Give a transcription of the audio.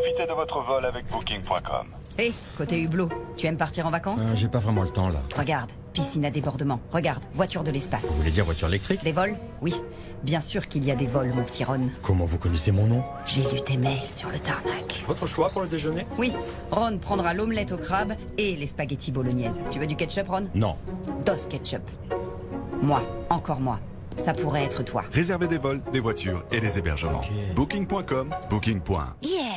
Profitez de votre vol avec Booking.com. Hé, côté hublot, tu aimes partir en vacances Euh, J'ai pas vraiment le temps là. Regarde, piscine à débordement. Regarde, voiture de l'espace. Vous voulez dire voiture électrique Des vols Oui. Bien sûr qu'il y a des vols, mon petit Ron. Comment vous connaissez mon nom J'ai lu tes mails sur le tarmac. Votre choix pour le déjeuner Oui, Ron prendra l'omelette au crabe et les spaghettis bolognaise. Tu veux du ketchup, Ron Non. Dos ketchup. Moi, encore moi. Ça pourrait être toi. Réservez des vols, des voitures et des hébergements. Booking.com, booking. Yeah